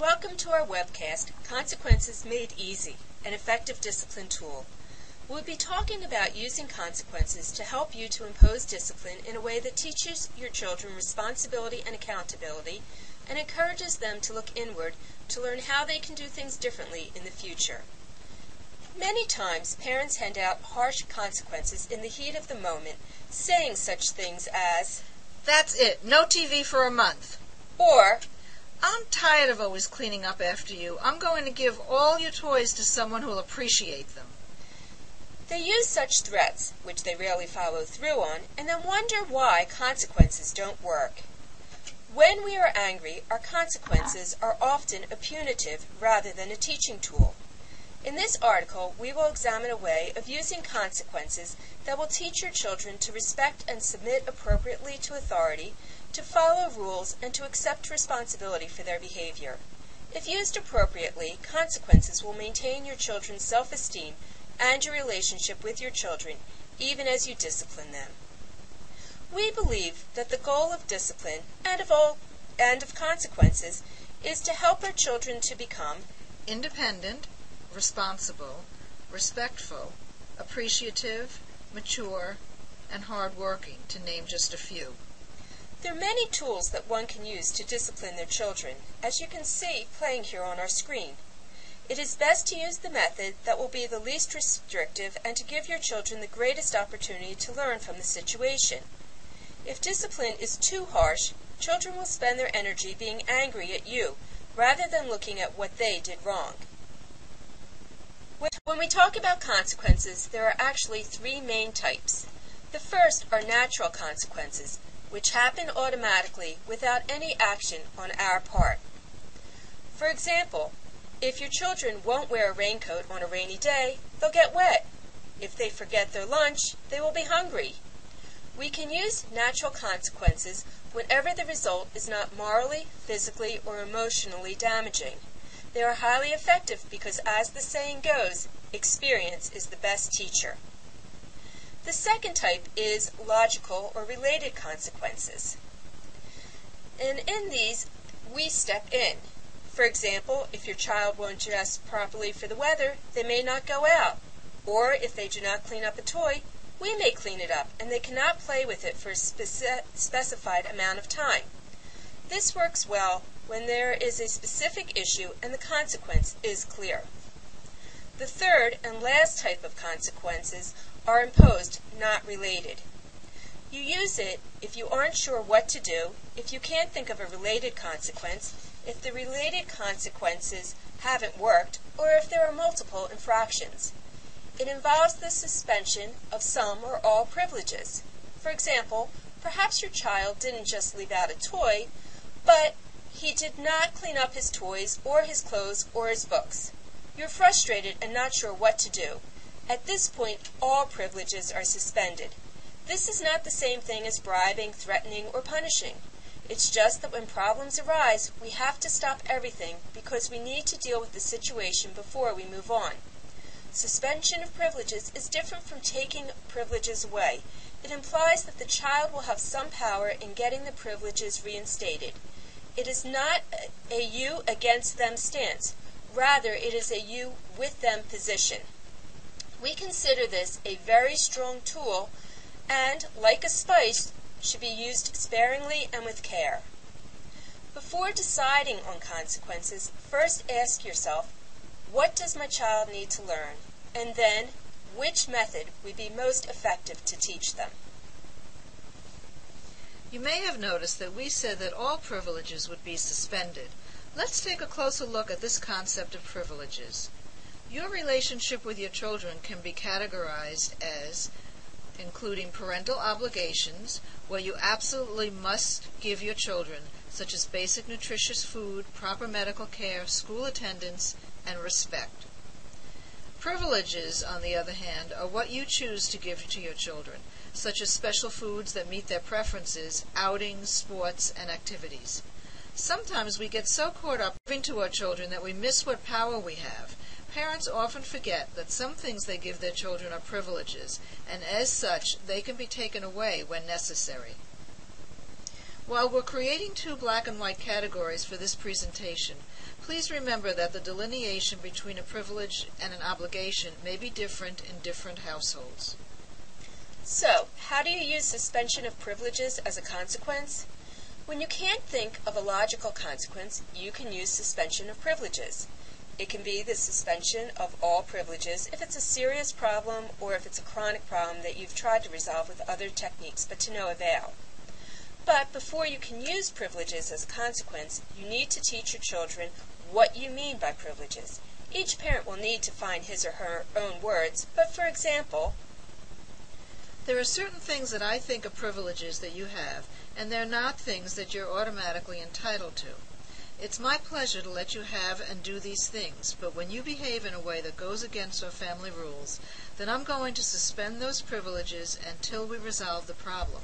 Welcome to our webcast, Consequences Made Easy, an effective discipline tool. We'll be talking about using consequences to help you to impose discipline in a way that teaches your children responsibility and accountability and encourages them to look inward to learn how they can do things differently in the future. Many times, parents hand out harsh consequences in the heat of the moment, saying such things as, That's it, no TV for a month. or, I'm tired of always cleaning up after you. I'm going to give all your toys to someone who'll appreciate them. They use such threats, which they rarely follow through on, and then wonder why consequences don't work. When we are angry, our consequences are often a punitive rather than a teaching tool. In this article, we will examine a way of using consequences that will teach your children to respect and submit appropriately to authority, to follow rules, and to accept responsibility for their behavior. If used appropriately, consequences will maintain your children's self esteem and your relationship with your children, even as you discipline them. We believe that the goal of discipline and of all and of consequences is to help our children to become Independent, responsible, respectful, appreciative, mature, and hardworking, to name just a few. There are many tools that one can use to discipline their children, as you can see playing here on our screen. It is best to use the method that will be the least restrictive and to give your children the greatest opportunity to learn from the situation. If discipline is too harsh, children will spend their energy being angry at you rather than looking at what they did wrong. When we talk about consequences, there are actually three main types. The first are natural consequences, which happen automatically without any action on our part. For example, if your children won't wear a raincoat on a rainy day, they'll get wet. If they forget their lunch, they will be hungry. We can use natural consequences whenever the result is not morally, physically, or emotionally damaging. They are highly effective because, as the saying goes, experience is the best teacher. The second type is logical or related consequences. And in these, we step in. For example, if your child won't dress properly for the weather, they may not go out. Or if they do not clean up a toy, we may clean it up and they cannot play with it for a speci- specified amount of time. This works well when there is a specific issue and the consequence is clear. The third and last type of consequences are imposed, not related. You use it if you aren't sure what to do, if you can't think of a related consequence, if the related consequences haven't worked, or if there are multiple infractions. It involves the suspension of some or all privileges. For example, perhaps your child didn't just leave out a toy, but he did not clean up his toys or his clothes or his books. You're frustrated and not sure what to do. At this point, all privileges are suspended. This is not the same thing as bribing, threatening, or punishing. It's just that when problems arise, we have to stop everything because we need to deal with the situation before we move on. Suspension of privileges is different from taking privileges away. It implies that the child will have some power in getting the privileges reinstated. It is not a you against them stance. Rather, it is a you with them position. We consider this a very strong tool and, like a spice, should be used sparingly and with care. Before deciding on consequences, first ask yourself, what does my child need to learn? And then, which method would be most effective to teach them? You may have noticed that we said that all privileges would be suspended. Let's take a closer look at this concept of privileges. Your relationship with your children can be categorized as including parental obligations, where you absolutely must give your children, such as basic nutritious food, proper medical care, school attendance, and respect. Privileges, on the other hand, are what you choose to give to your children, such as special foods that meet their preferences, outings, sports, and activities. Sometimes we get so caught up giving to our children that we miss what power we have. Parents often forget that some things they give their children are privileges, and as such, they can be taken away when necessary. While we're creating two black and white categories for this presentation, please remember that the delineation between a privilege and an obligation may be different in different households. So, how do you use suspension of privileges as a consequence? When you can't think of a logical consequence, you can use suspension of privileges. It can be the suspension of all privileges if it's a serious problem or if it's a chronic problem that you've tried to resolve with other techniques but to no avail. But before you can use privileges as a consequence, you need to teach your children what you mean by privileges. Each parent will need to find his or her own words, but for example, There are certain things that I think are privileges that you have, and they're not things that you're automatically entitled to. It's my pleasure to let you have and do these things, but when you behave in a way that goes against our family rules, then I'm going to suspend those privileges until we resolve the problem.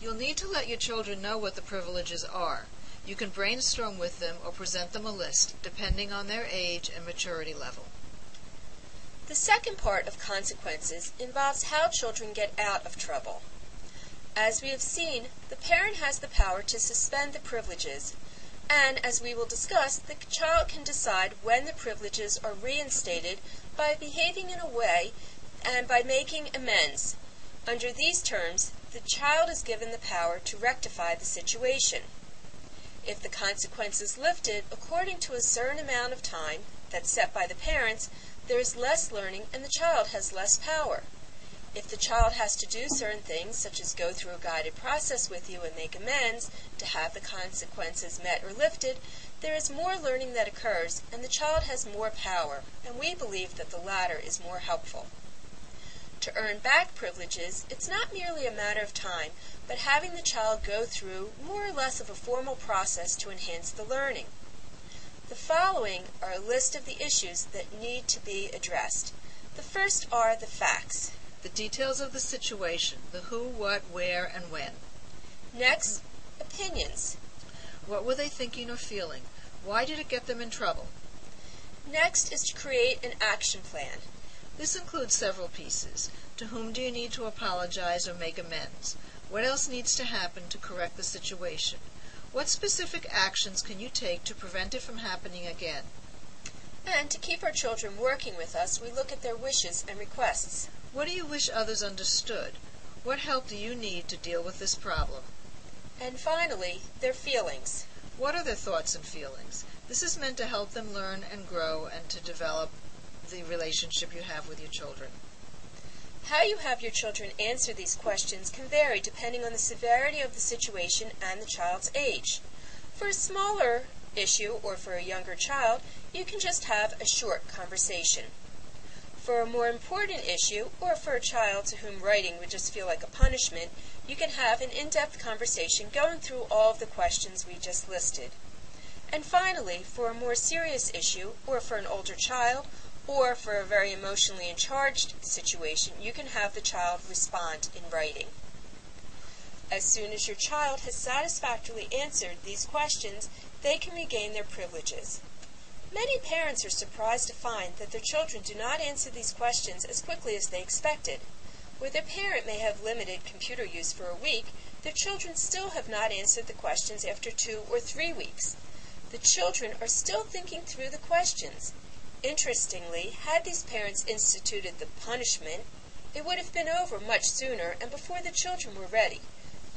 You'll need to let your children know what the privileges are. You can brainstorm with them or present them a list, depending on their age and maturity level. The second part of consequences involves how children get out of trouble. As we have seen, the parent has the power to suspend the privileges, and as we will discuss, the child can decide when the privileges are reinstated by behaving in a way and by making amends. Under these terms, the child is given the power to rectify the situation. If the consequence is lifted according to a certain amount of time that's set by the parents, there is less learning and the child has less power. If the child has to do certain things, such as go through a guided process with you and make amends to have the consequences met or lifted, there is more learning that occurs and the child has more power, and we believe that the latter is more helpful. To earn back privileges, it's not merely a matter of time, but having the child go through more or less of a formal process to enhance the learning. The following are a list of the issues that need to be addressed. The first are the facts. The details of the situation, the who, what, where, and when. Next, opinions. What were they thinking or feeling? Why did it get them in trouble? Next is to create an action plan. This includes several pieces. To whom do you need to apologize or make amends? What else needs to happen to correct the situation? What specific actions can you take to prevent it from happening again? And to keep our children working with us, we look at their wishes and requests. What do you wish others understood? What help do you need to deal with this problem? And finally, their feelings. What are their thoughts and feelings? This is meant to help them learn and grow and to develop the relationship you have with your children. How you have your children answer these questions can vary depending on the severity of the situation and the child's age. For a smaller issue or for a younger child, you can just have a short conversation. For a more important issue, or for a child to whom writing would just feel like a punishment, you can have an in-depth conversation going through all of the questions we just listed. And finally, for a more serious issue, or for an older child, or for a very emotionally charged situation, you can have the child respond in writing. As soon as your child has satisfactorily answered these questions, they can regain their privileges. Many parents are surprised to find that their children do not answer these questions as quickly as they expected. Where their parent may have limited computer use for a week, their children still have not answered the questions after two or three weeks. The children are still thinking through the questions. Interestingly, had these parents instituted the punishment, it would have been over much sooner and before the children were ready,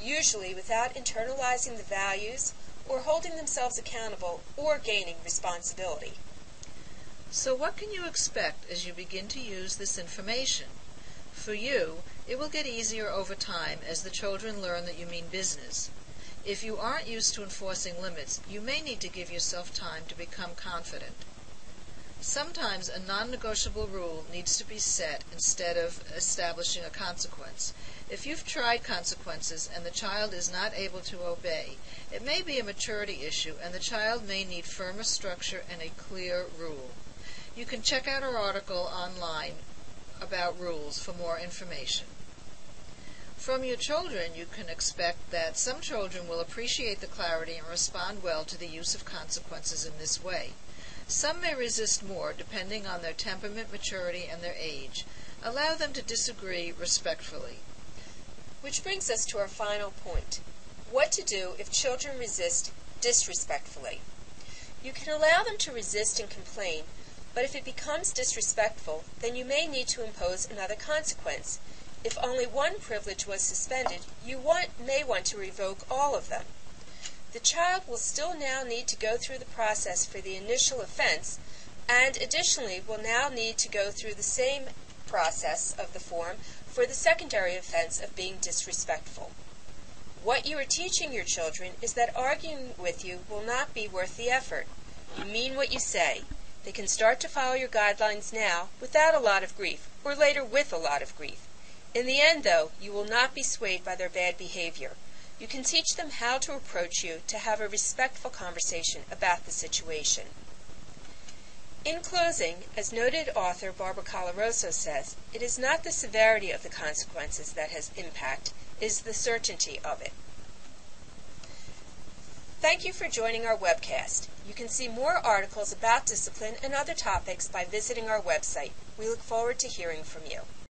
usually without internalizing the values or holding themselves accountable or gaining responsibility. So what can you expect as you begin to use this information? For you, it will get easier over time as the children learn that you mean business. If you aren't used to enforcing limits, you may need to give yourself time to become confident. Sometimes a non-negotiable rule needs to be set instead of establishing a consequence. If you've tried consequences and the child is not able to obey, it may be a maturity issue and the child may need firmer structure and a clear rule. You can check out our article online about rules for more information. From your children, you can expect that some children will appreciate the clarity and respond well to the use of consequences in this way. Some may resist more, depending on their temperament, maturity, and their age. Allow them to disagree respectfully. Which brings us to our final point. What to do if children resist disrespectfully. You can allow them to resist and complain, but if it becomes disrespectful, then you may need to impose another consequence. If only one privilege was suspended, you want, may want to revoke all of them. The child will still now need to go through the process for the initial offense, and additionally will now need to go through the same process of the form for the secondary offense of being disrespectful. What you are teaching your children is that arguing with you will not be worth the effort. You mean what you say. They can start to follow your guidelines now without a lot of grief, or later with a lot of grief. In the end, though, you will not be swayed by their bad behavior. You can teach them how to approach you to have a respectful conversation about the situation. In closing, as noted author Barbara Coloroso says, it is not the severity of the consequences that has impact, it is the certainty of it. Thank you for joining our webcast. You can see more articles about discipline and other topics by visiting our website. We look forward to hearing from you.